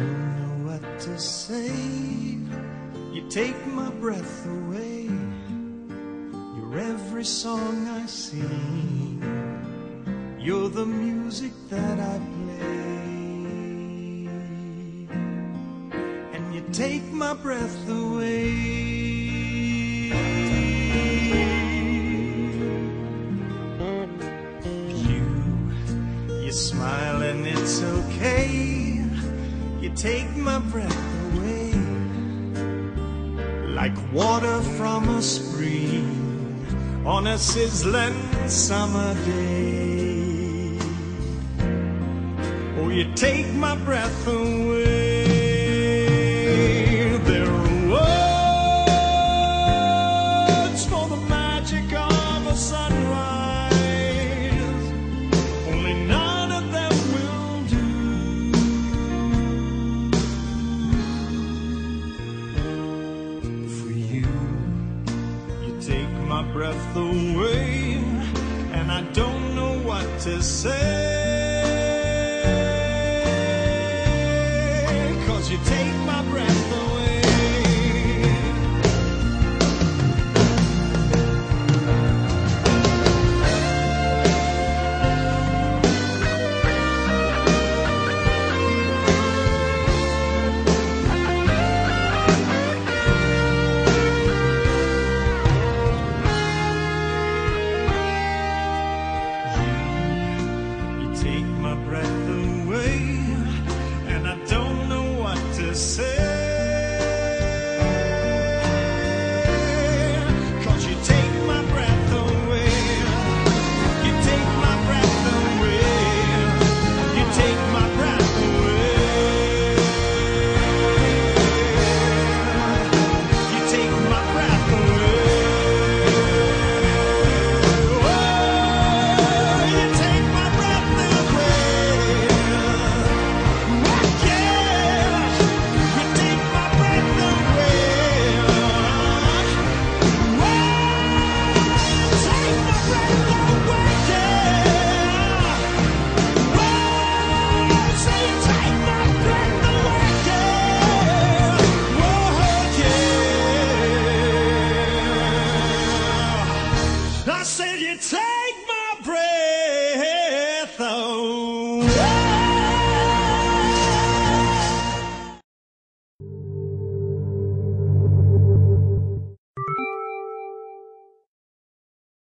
Don't know what to say. You take my breath away. You're every song I sing. You're the music that I play. And you take my breath away. You, you smile and it's okay. You take my breath away like water from a spring on a sizzling summer day. Oh, you take my breath away. Breath away, and I don't know what to say. Cause you take say.